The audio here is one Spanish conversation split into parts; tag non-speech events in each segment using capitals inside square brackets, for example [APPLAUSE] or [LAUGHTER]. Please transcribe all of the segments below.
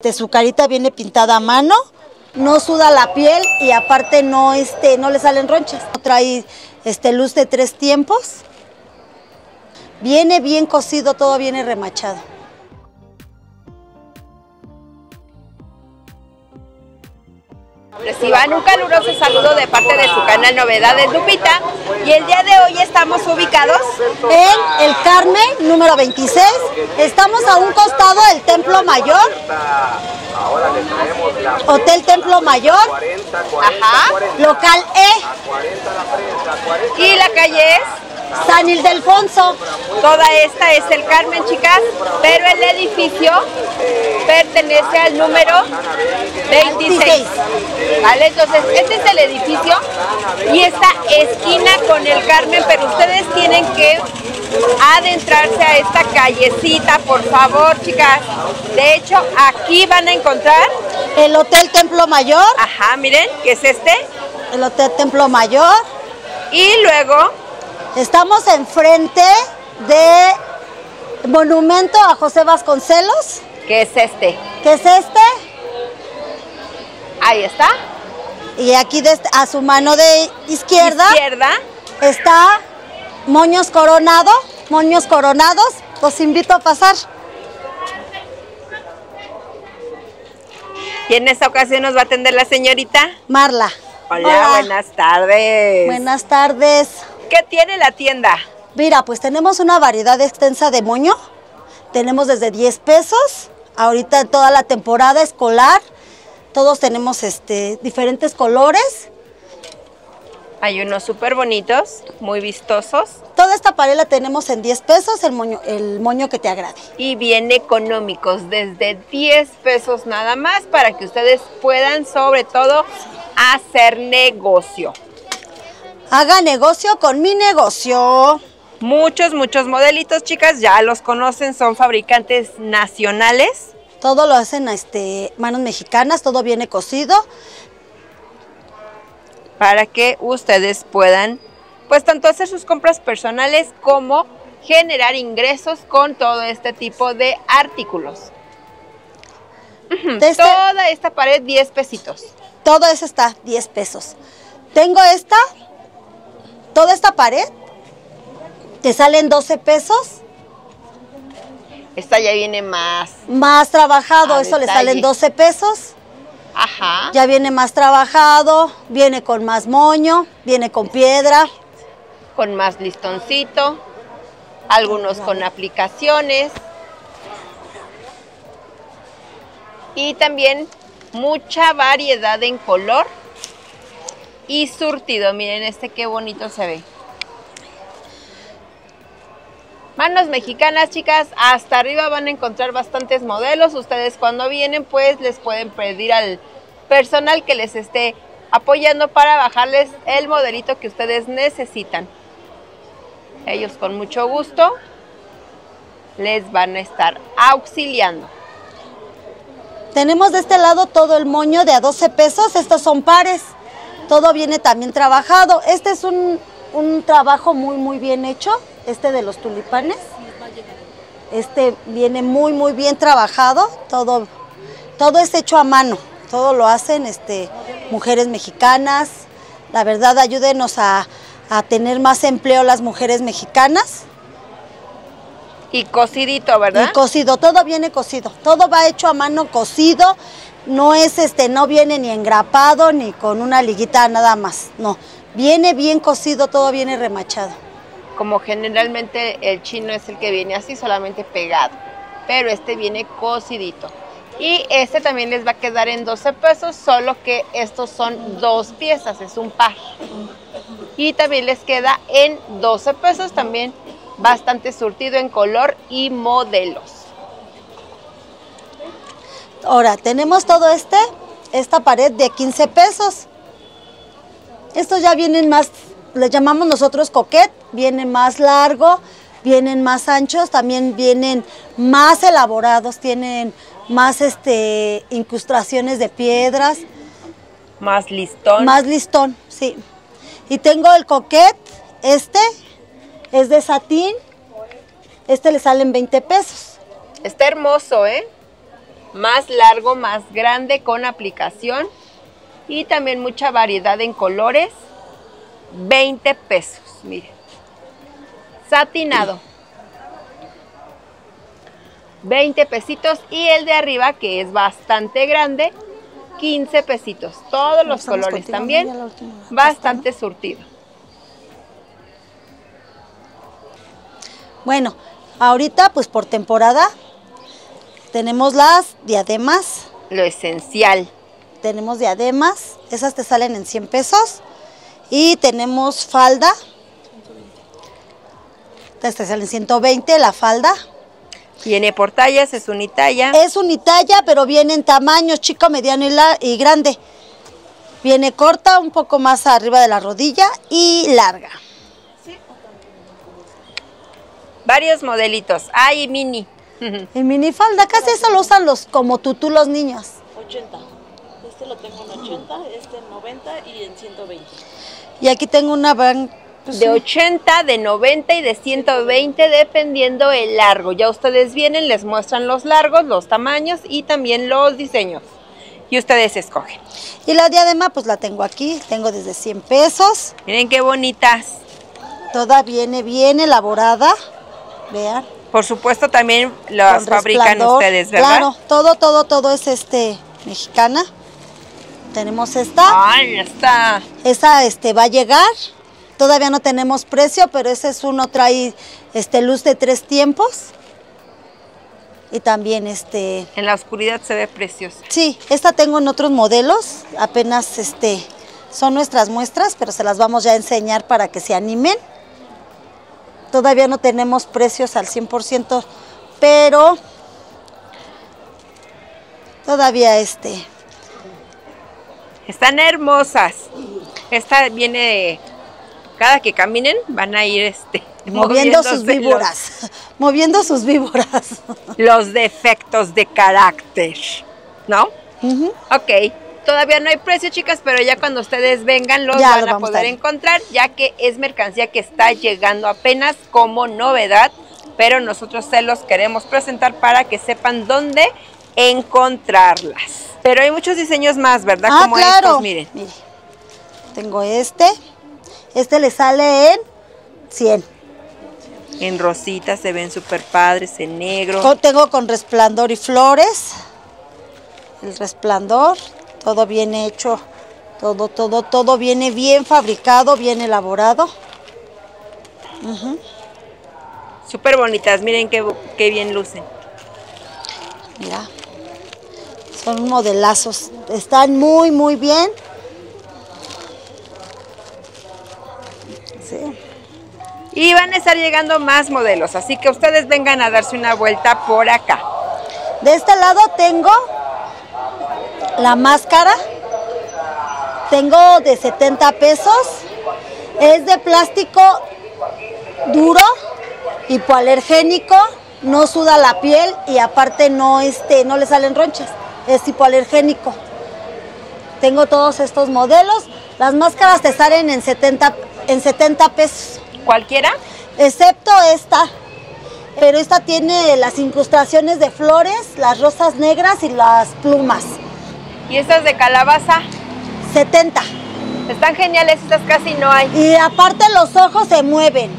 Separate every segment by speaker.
Speaker 1: Este, su carita viene pintada a mano, no suda la piel y aparte no, este, no le salen ronchas. Trae este, luz de tres tiempos. Viene bien cocido, todo viene remachado.
Speaker 2: Reciban un caluroso saludo de parte de su canal Novedades Lupita. Y el día de hoy estamos ubicados
Speaker 1: En el Carmen, número 26, estamos a un costado del Templo Mayor, Hotel Templo Mayor,
Speaker 2: Ajá.
Speaker 1: local E,
Speaker 2: y la calle es,
Speaker 1: San Ildefonso.
Speaker 2: toda esta es el Carmen chicas, pero el edificio pertenece al número 26. ¿Vale? Entonces, este es el edificio y esta esquina con el Carmen, pero ustedes tienen que adentrarse a esta callecita, por favor, chicas. De hecho, aquí van a encontrar,
Speaker 1: El Hotel Templo Mayor,
Speaker 2: ajá, miren, que es este,
Speaker 1: el Hotel Templo Mayor.
Speaker 2: y luego
Speaker 1: Estamos enfrente de Monumento a José Vasconcelos,
Speaker 2: que es este.
Speaker 1: que es este,
Speaker 2: Ahí está.
Speaker 1: y aquí de este- a su mano de izquierda
Speaker 2: Izquierda.
Speaker 1: está Moños Coronado, Moños Coronados. Los invito a pasar.
Speaker 2: Y en esta ocasión nos va a atender la señorita.
Speaker 1: Marla.
Speaker 2: Hola, buenas tardes.
Speaker 1: Buenas tardes.
Speaker 2: ¿Qué tiene la tienda?
Speaker 1: Mira, pues tenemos una variedad extensa de moño. Tenemos desde 10 pesos, ahorita toda la temporada escolar. Todos tenemos este, diferentes colores.
Speaker 2: Hay unos súper bonitos, muy vistosos
Speaker 1: Toda esta pared la tenemos en 10 pesos, el moño, el moño que te agrade.
Speaker 2: y bien económicos, desde 10 pesos nada más para que ustedes puedan sobre todo hacer negocio.
Speaker 1: Haga negocio con mi negocio.
Speaker 2: Muchos, muchos modelitos, chicas, ya los conocen, son fabricantes nacionales.
Speaker 1: Todo lo hacen este, manos mexicanas, todo viene cocido.
Speaker 2: para que ustedes puedan, pues tanto hacer sus compras personales como generar ingresos con todo este tipo de artículos.
Speaker 1: Este-
Speaker 2: Toda esta pared 10 pesitos.
Speaker 1: todo eso está 10 pesos. Tengo esta, toda esta pared, te salen 12 pesos.
Speaker 2: Esta ya viene más.
Speaker 1: Más trabajado,
Speaker 2: A
Speaker 1: eso le salen 12 pesos.
Speaker 2: Ajá.
Speaker 1: Ya viene más trabajado, viene con más moño, viene con piedra.
Speaker 2: Con más listoncito. Algunos con aplicaciones. Y también mucha variedad en color y surtido. Miren este qué bonito se ve. Manos mexicanas, chicas, hasta arriba van a encontrar bastantes modelos. Ustedes cuando vienen, pues les pueden pedir al personal que les esté apoyando para bajarles el modelito que ustedes necesitan. Ellos con mucho gusto les van a estar auxiliando.
Speaker 1: Tenemos de este lado todo el moño de a 12 pesos, estos son pares. Todo viene también trabajado. Este es un, un trabajo muy, muy bien hecho, este de los tulipanes. Este viene muy, muy bien trabajado. Todo, todo es hecho a mano. Todo lo hacen este, mujeres mexicanas. La verdad, ayúdenos a, a tener más empleo las mujeres mexicanas.
Speaker 2: Y cocidito, ¿verdad?
Speaker 1: Y cocido, todo viene cocido, todo va hecho a mano cocido, no es este, no viene ni engrapado ni con una liguita nada más, no, viene bien cocido, todo viene remachado.
Speaker 2: Como generalmente el chino es el que viene así solamente pegado, pero este viene cocidito. Y este también les va a quedar en 12 pesos, solo que estos son dos piezas, es un par. Y también les queda en 12 pesos también bastante surtido en color y modelos.
Speaker 1: Ahora, tenemos todo este, esta pared de 15 pesos. Estos ya vienen más, les llamamos nosotros coquet, vienen más largo, vienen más anchos, también vienen más elaborados, tienen más este, incrustaciones de piedras.
Speaker 2: Más listón.
Speaker 1: Más listón, sí. Y tengo el coquet, este es de satín, este le salen 20 pesos.
Speaker 2: Está hermoso, ¿eh? Más largo, más grande con aplicación y también mucha variedad en colores. 20 pesos, miren. Satinado. 20 pesitos y el de arriba que es bastante grande 15 pesitos todos los colores también bastante surtido
Speaker 1: bueno ahorita pues por temporada tenemos las diademas
Speaker 2: lo esencial
Speaker 1: tenemos diademas esas te salen en 100 pesos y tenemos falda te salen 120 la falda
Speaker 2: Viene por tallas, es unitalla.
Speaker 1: Es unitalla, pero viene en tamaños chico, mediano y, y grande. Viene corta, un poco más arriba de la rodilla y larga.
Speaker 2: Varios modelitos. Hay mini.
Speaker 1: En mini falda, casi eso lo usan los como tutú los niños.
Speaker 3: 80. Este lo tengo en 80, este en 90 y en 120.
Speaker 1: Y aquí tengo una
Speaker 2: pues de 80, de 90 y de 120 dependiendo el largo. Ya ustedes vienen, les muestran los largos, los tamaños y también los diseños. Y ustedes escogen.
Speaker 1: Y la diadema pues la tengo aquí, tengo desde 100 pesos.
Speaker 2: Miren qué bonitas.
Speaker 1: Toda viene bien elaborada, vean.
Speaker 2: Por supuesto también las fabrican ustedes, ¿verdad? Claro,
Speaker 1: todo, todo, todo es este mexicana. Tenemos esta.
Speaker 2: Ay, está.
Speaker 1: Esa este va a llegar Todavía no tenemos precio, pero ese es uno, trae este, luz de tres tiempos. Y también este...
Speaker 2: En la oscuridad se ve preciosa.
Speaker 1: Sí, esta tengo en otros modelos, apenas este, son nuestras muestras, pero se las vamos ya a enseñar para que se animen. Todavía no tenemos precios al 100%, pero todavía este...
Speaker 2: Están hermosas. Esta viene cada que caminen van a ir este [LAUGHS]
Speaker 1: moviendo sus víboras, [LAUGHS] moviendo sus víboras.
Speaker 2: Los defectos de carácter, ¿no? Ok, todavía no hay precio, chicas, pero ya cuando ustedes vengan los van a poder encontrar, ya que es mercancía que está llegando apenas como novedad, pero nosotros se los queremos presentar para que sepan dónde encontrarlas. Pero hay muchos diseños más, ¿verdad?
Speaker 1: Ah, como claro. estos, miren. Mire. Tengo este, este le sale en 100.
Speaker 2: En rosita se ven súper padres, en negro.
Speaker 1: tengo con resplandor y flores. El resplandor, todo viene hecho, todo, todo, todo viene bien fabricado, bien elaborado.
Speaker 2: Súper bonitas, miren qué, qué bien lucen.
Speaker 1: Mira, son modelazos, están muy, muy bien.
Speaker 2: Y van a estar llegando más modelos, así que ustedes vengan a darse una vuelta por acá.
Speaker 1: De este lado tengo la máscara. Tengo de 70 pesos. Es de plástico duro, hipoalergénico, no suda la piel y aparte no, este, no le salen ronchas. Es hipoalergénico. Tengo todos estos modelos. Las máscaras te salen en 70 en 70 pesos.
Speaker 2: ¿Cualquiera?
Speaker 1: Excepto esta. Pero esta tiene las incrustaciones de flores, las rosas negras y las plumas.
Speaker 2: ¿Y estas de calabaza?
Speaker 1: 70.
Speaker 2: Están geniales, estas casi no hay.
Speaker 1: Y aparte los ojos se mueven.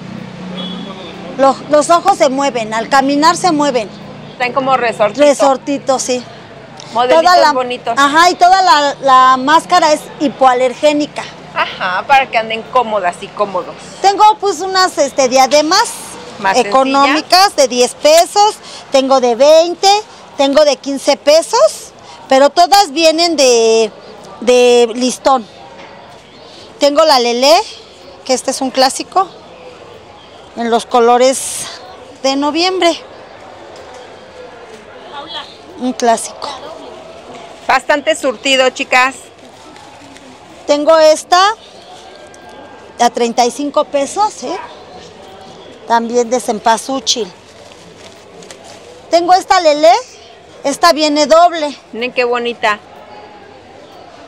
Speaker 1: Los, ojos se mueven, al caminar se mueven.
Speaker 2: Están como resortitos.
Speaker 1: Resortitos, sí.
Speaker 2: Modelitos bonitos.
Speaker 1: Ajá, y toda la, la máscara es hipoalergénica.
Speaker 2: Ajá, para que anden cómodas y cómodos.
Speaker 1: Tengo pues unas este, diademas económicas de 10 pesos, tengo de 20, tengo de 15 pesos, pero todas vienen de, de listón. Tengo la Lele, que este es un clásico, en los colores de noviembre. Un clásico.
Speaker 2: Bastante surtido, chicas.
Speaker 1: Tengo esta a 35 pesos, ¿eh? también de cempasúchil. Tengo esta lele, esta viene doble.
Speaker 2: Miren qué bonita.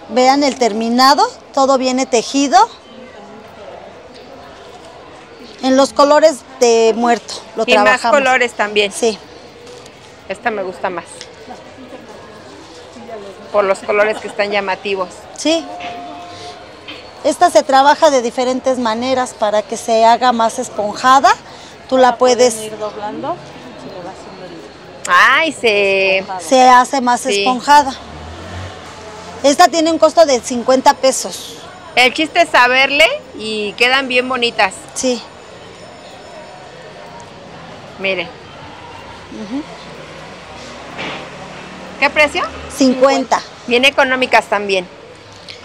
Speaker 1: Vean el terminado, todo viene tejido. En los colores de muerto lo
Speaker 2: y más colores también.
Speaker 1: Sí.
Speaker 2: Esta me gusta más. por los colores que están llamativos.
Speaker 1: Sí. Esta se trabaja de diferentes maneras para que se haga más esponjada. Tú la puedes,
Speaker 3: ir doblando, se le va haciendo el...
Speaker 2: Ay, se...
Speaker 1: se hace más
Speaker 2: Sí.
Speaker 1: esponjada. Esta tiene un costo de 50 pesos.
Speaker 2: El chiste es saberle y quedan bien bonitas.
Speaker 1: Sí.
Speaker 2: Miren. ¿Qué precio?
Speaker 1: 50.
Speaker 2: Bien económicas también.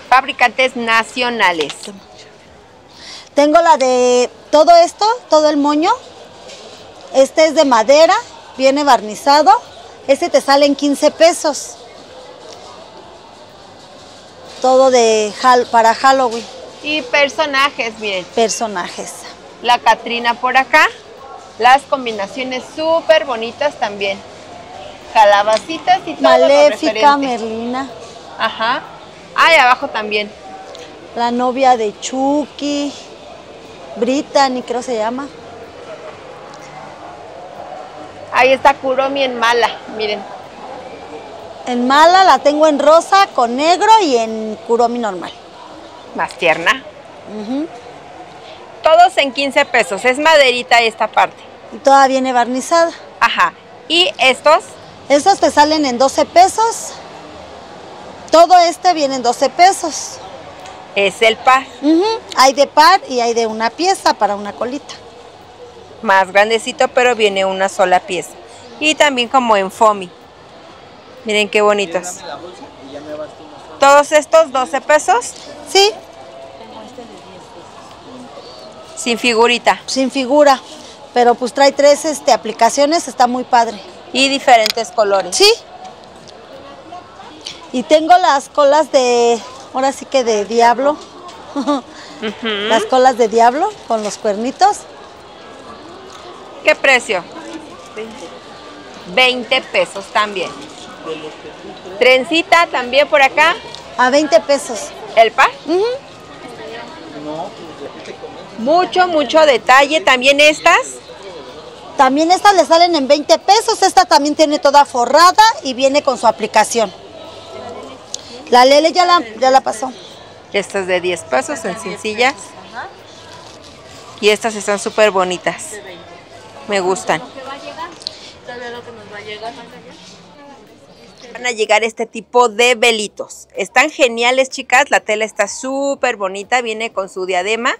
Speaker 2: Fabricantes nacionales.
Speaker 1: Tengo la de todo esto, todo el moño. Este es de madera, viene barnizado. Este te sale en 15 pesos. Todo de para Halloween.
Speaker 2: Y personajes, miren.
Speaker 1: Personajes.
Speaker 2: La Catrina por acá. Las combinaciones súper bonitas también. Calabacitas y todo
Speaker 1: Maléfica. Merlina.
Speaker 2: Ajá. Ah, y abajo también.
Speaker 1: La novia de Chucky. Brittany, creo se llama.
Speaker 2: Ahí está Kuromi en mala, miren.
Speaker 1: En mala la tengo en rosa con negro y en kuromi normal.
Speaker 2: Más tierna. Todos en 15 pesos. Es maderita esta parte.
Speaker 1: Y toda viene barnizada.
Speaker 2: Ajá. Y estos,
Speaker 1: Estos te salen en 12 pesos. Todo este viene en 12 pesos.
Speaker 2: es el par.
Speaker 1: Hay de par y hay de una pieza para una colita.
Speaker 2: Más grandecito, pero viene una sola pieza. Y también como en foamy. Miren qué bonitos. Todos estos 12 pesos
Speaker 1: Sí,
Speaker 2: sin figurita.
Speaker 1: sin figura. Pero pues trae tres este, aplicaciones, está muy padre.
Speaker 2: Y diferentes colores.
Speaker 1: Sí. Y tengo las colas de, ahora sí que de diablo. [LAUGHS] Las colas de diablo con los cuernitos.
Speaker 2: ¿Qué precio? 20 pesos también. Trencita también por acá.
Speaker 1: A 20 pesos.
Speaker 2: El par.
Speaker 1: Ujú.
Speaker 2: Mucho, mucho detalle. También estas.
Speaker 1: También estas le salen en 20 pesos. Esta también tiene toda forrada y viene con su aplicación. La Lele ya la, ya la pasó.
Speaker 2: Estas de 10 pesos en sencillas. Y estas están súper bonitas. Me gustan. Van a llegar este tipo de velitos. Están geniales, chicas. La tela está súper bonita. Viene con su diadema.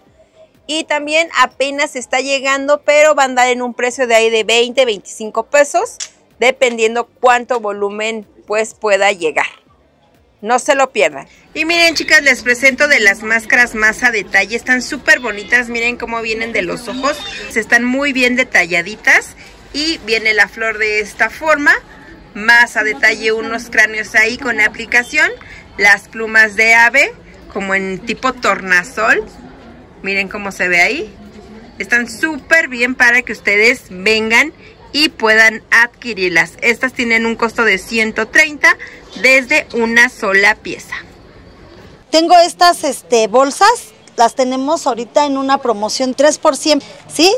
Speaker 2: Y también apenas está llegando, pero va a andar en un precio de ahí de 20, 25 pesos. Dependiendo cuánto volumen pues pueda llegar. No se lo pierdan. Y miren, chicas, les presento de las máscaras más a detalle. Están súper bonitas. Miren cómo vienen de los ojos. Están muy bien detalladitas. Y viene la flor de esta forma. Más a detalle unos cráneos ahí con aplicación. Las plumas de ave, como en tipo tornasol. Miren cómo se ve ahí. Están súper bien para que ustedes vengan y puedan adquirirlas. Estas tienen un costo de 130 desde una sola pieza.
Speaker 1: Tengo estas este, bolsas, las tenemos ahorita en una promoción 3 por 100, ¿sí?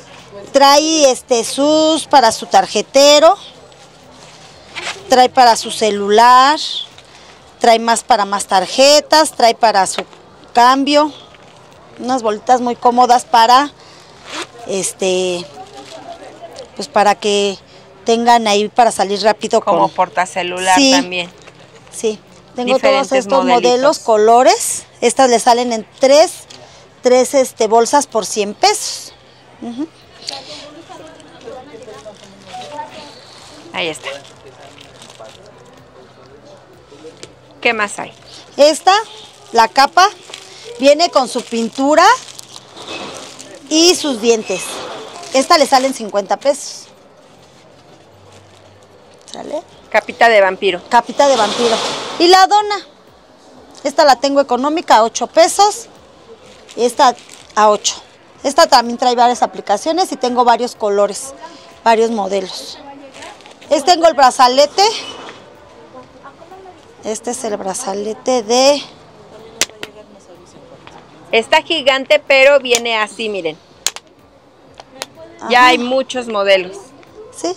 Speaker 1: Trae este, sus para su tarjetero, trae para su celular, trae más para más tarjetas, trae para su cambio, unas bolitas muy cómodas para, este, pues para que tengan ahí para salir rápido
Speaker 2: Como
Speaker 1: con,
Speaker 2: portacelular
Speaker 1: Sí.
Speaker 2: también.
Speaker 1: Sí, tengo
Speaker 2: Diferentes
Speaker 1: todos estos
Speaker 2: modelitos.
Speaker 1: modelos, colores. Estas le salen en tres, tres este, bolsas por 100 pesos.
Speaker 2: Ahí está. ¿Qué más hay?
Speaker 1: Esta, la capa, viene con su pintura y sus dientes. Esta le salen 50 pesos. ¿Sale?
Speaker 2: Capita de vampiro.
Speaker 1: Capita de vampiro. Y la dona. Esta la tengo económica a 8 pesos. Y esta a 8. Esta también trae varias aplicaciones y tengo varios colores, varios modelos. Este tengo el brazalete. Este es el brazalete de...
Speaker 2: Está gigante, pero viene así, miren. Ya hay muchos modelos.
Speaker 1: Sí.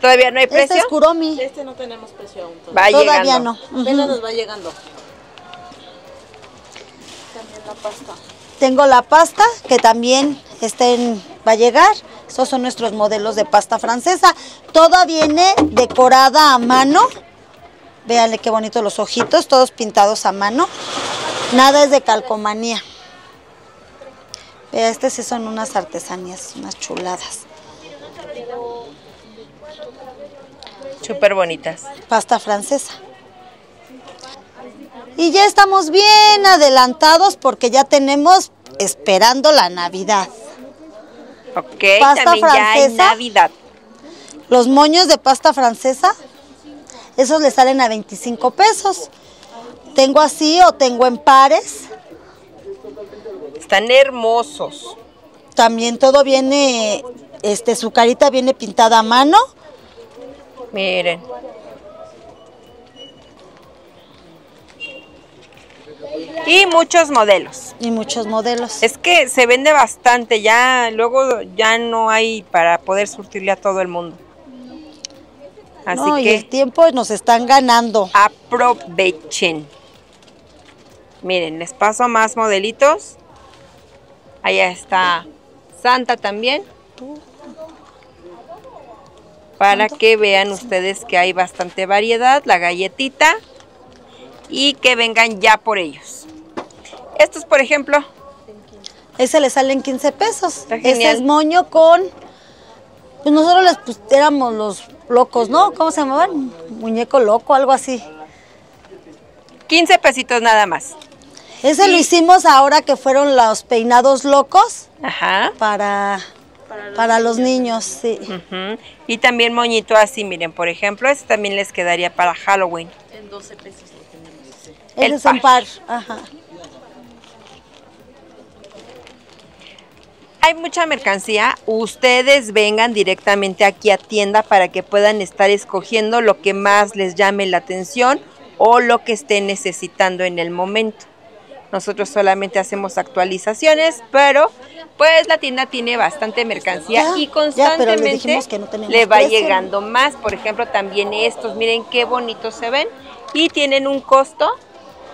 Speaker 2: ¿Todavía no hay
Speaker 1: Este
Speaker 2: precio?
Speaker 1: es Kuromi.
Speaker 3: Este no tenemos precio aún.
Speaker 2: Va
Speaker 1: Todavía
Speaker 2: llegando.
Speaker 1: no.
Speaker 3: Apenas
Speaker 1: Ujú.
Speaker 3: nos va llegando. También la pasta.
Speaker 1: Tengo la pasta que también estén, va a llegar. Estos son nuestros modelos de pasta francesa. Toda viene decorada a mano. Véanle qué bonitos los ojitos, todos pintados a mano. Nada es de calcomanía. Vea, estas sí son unas artesanías, unas chuladas.
Speaker 2: Súper bonitas.
Speaker 1: Pasta francesa. Y ya estamos bien adelantados porque ya tenemos esperando la Navidad.
Speaker 2: Ok,
Speaker 1: Pasta
Speaker 2: también ya hay. Navidad.
Speaker 1: Los moños de pasta francesa, esos le salen a 25 pesos. Tengo así o tengo en pares.
Speaker 2: Están hermosos.
Speaker 1: También todo viene, este, su carita viene pintada a mano.
Speaker 2: Miren. Y muchos modelos.
Speaker 1: Y muchos modelos.
Speaker 2: Es que se vende bastante, ya luego ya no hay para poder surtirle a todo el mundo. Así
Speaker 1: No, y el
Speaker 2: que
Speaker 1: tiempo nos están ganando.
Speaker 2: aprovechen. Miren, les paso más modelitos. Allá está Santa también. Para que vean ustedes que hay bastante variedad, la galletita. Y que vengan ya por ellos. Estos, por ejemplo,
Speaker 1: Ese le salen 15 pesos.
Speaker 2: Genial.
Speaker 1: es moño con. Pues nosotros les pues, éramos los locos, ¿no? ¿Cómo se llamaban? Muñeco loco, algo así.
Speaker 2: 15 pesitos nada más.
Speaker 1: Ese lo hicimos ahora que fueron los peinados locos
Speaker 2: Ajá.
Speaker 1: para, para los niños, sí.
Speaker 2: Y también moñito así, miren, por ejemplo, este también les quedaría para Halloween.
Speaker 3: En 12 pesos lo tenemos. sí.
Speaker 2: el
Speaker 1: Ese es un
Speaker 2: par.
Speaker 1: par. Ajá.
Speaker 2: Hay mucha mercancía, ustedes vengan directamente aquí a tienda para que puedan estar escogiendo lo que más les llame la atención o lo que estén necesitando en el momento. Nosotros solamente hacemos actualizaciones, pero pues la tienda tiene bastante mercancía
Speaker 1: Ya,
Speaker 2: y constantemente
Speaker 1: no
Speaker 2: le va
Speaker 1: precio.
Speaker 2: llegando más. Por ejemplo, también estos, miren qué bonitos se ven y tienen un costo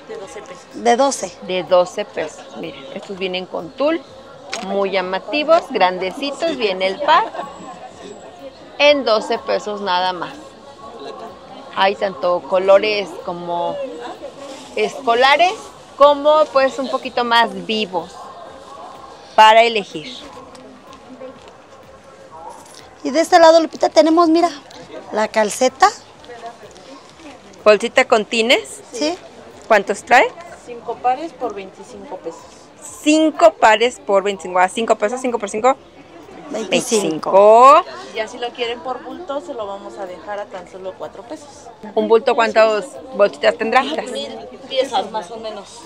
Speaker 3: De 12 pesos.
Speaker 1: De 12.
Speaker 2: de 12 pesos. Miren, estos vienen con tul, muy llamativos, grandecitos, viene el par, en 12 pesos nada más. Hay tanto colores como escolares, como pues un poquito más vivos para elegir.
Speaker 1: Y de este lado, Lupita, tenemos, mira, la calceta,
Speaker 2: Bolsita con tines,
Speaker 1: ¿sí?
Speaker 2: ¿cuántos trae?
Speaker 3: 5 pares por 25 pesos.
Speaker 2: 5 pares por 25, a 5 pesos, 5 por 5,
Speaker 1: 25.
Speaker 2: 25.
Speaker 3: Ya si lo quieren por bulto, se lo vamos a dejar a tan solo 4 pesos.
Speaker 2: ¿Un bulto cuántas bolsitas tendrá?
Speaker 3: Mil piezas más o menos.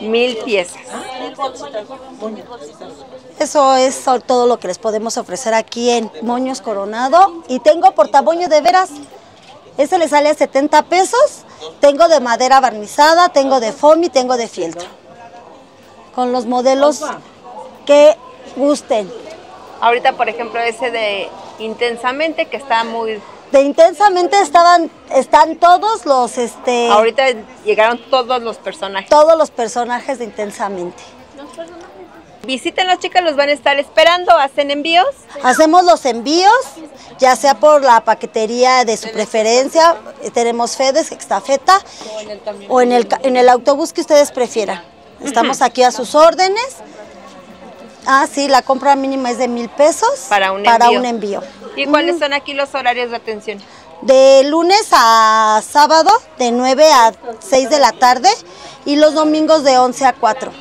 Speaker 2: Mil piezas.
Speaker 3: Mil bolsitas. Mil bolsitas.
Speaker 1: Eso es todo lo que les podemos ofrecer aquí en Moños Coronado. Y tengo portamoño de veras. Este le sale a 70 pesos. Tengo de madera barnizada, tengo de foamy, tengo de fieltro. Con los modelos que gusten.
Speaker 2: Ahorita, por ejemplo, ese de Intensamente, que está muy...
Speaker 1: De intensamente estaban, están todos los, este,
Speaker 2: Ahorita llegaron todos los personajes.
Speaker 1: todos los personajes de intensamente.
Speaker 2: Visítenlos, chicas, los van a estar esperando. Hacen envíos.
Speaker 1: Hacemos los envíos, ya sea por la paquetería de su preferencia, tenemos FedEx, Extafeta,
Speaker 3: O en el
Speaker 1: o en el, en el autobús que ustedes prefieran. Estamos aquí a sus órdenes. Ah, sí, la compra mínima es de mil pesos
Speaker 2: Para un
Speaker 1: para
Speaker 2: envío.
Speaker 1: un envío.
Speaker 2: ¿Y cuáles son aquí los horarios de atención?
Speaker 1: De lunes a sábado, de 9 a 6 de la tarde, y los domingos de 11 a 4.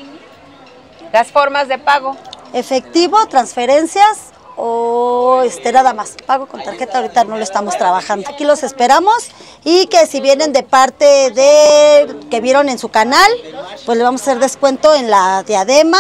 Speaker 2: Las formas de pago.
Speaker 1: Efectivo, transferencias o este nada más. Pago con tarjeta, ahorita no lo estamos trabajando. Aquí los esperamos y que si vienen de parte de que vieron en su canal, pues le vamos a hacer descuento en la diadema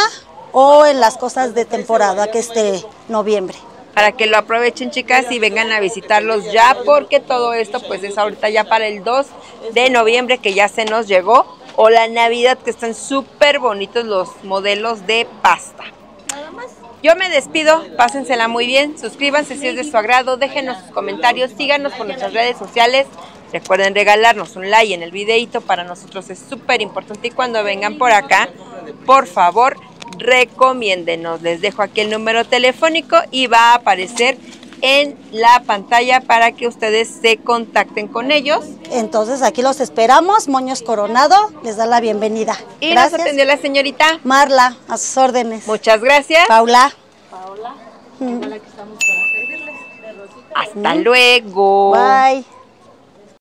Speaker 1: o en las cosas de temporada que es de noviembre.
Speaker 2: Para que lo aprovechen, chicas, y vengan a visitarlos ya, porque todo esto pues es ahorita ya para el 2 de noviembre que ya se nos llegó. O la Navidad, que están súper bonitos los modelos de pasta. Yo me despido, pásensela muy bien, suscríbanse si es de su agrado, déjenos sus comentarios, síganos por nuestras redes sociales. Recuerden regalarnos un like en el videito, para nosotros es súper importante y cuando vengan por acá, por favor, recomiéndenos. Les dejo aquí el número telefónico y va a aparecer en la pantalla para que ustedes se contacten con ellos.
Speaker 1: Entonces aquí los esperamos, Moños Coronado, les da la bienvenida.
Speaker 2: Y nos atendió la señorita
Speaker 1: Marla, a sus órdenes.
Speaker 2: Muchas gracias.
Speaker 1: Paula.
Speaker 3: Paola,
Speaker 1: Mm.
Speaker 3: que estamos para servirles. De Rosita.
Speaker 2: Hasta luego.
Speaker 1: Bye.